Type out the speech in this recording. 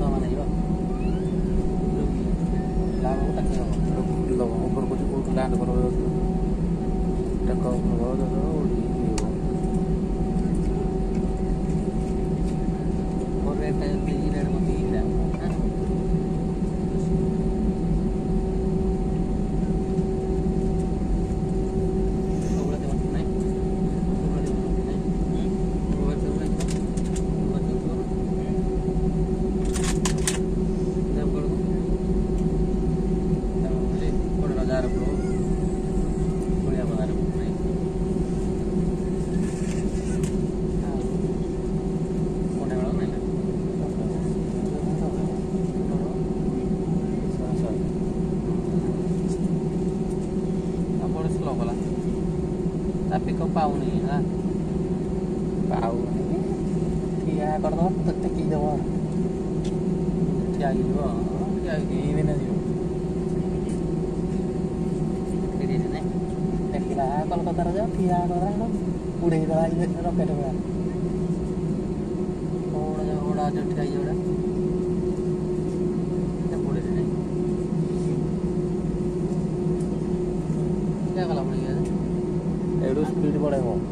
नभनेको उपरको चाहिँ उल्टो ल्यान्ड गराउनु टक्काउनु भयो ஒரு டைம் பிஜி நேரம் tapi kau bau nih ha. Gì thế này? tetap kita war jadi dua jadi ini nanti jadi ini nih kita kalau kau terus dia orang lo udah itu aja roket udah udah udah jadi udah ビうルバレーも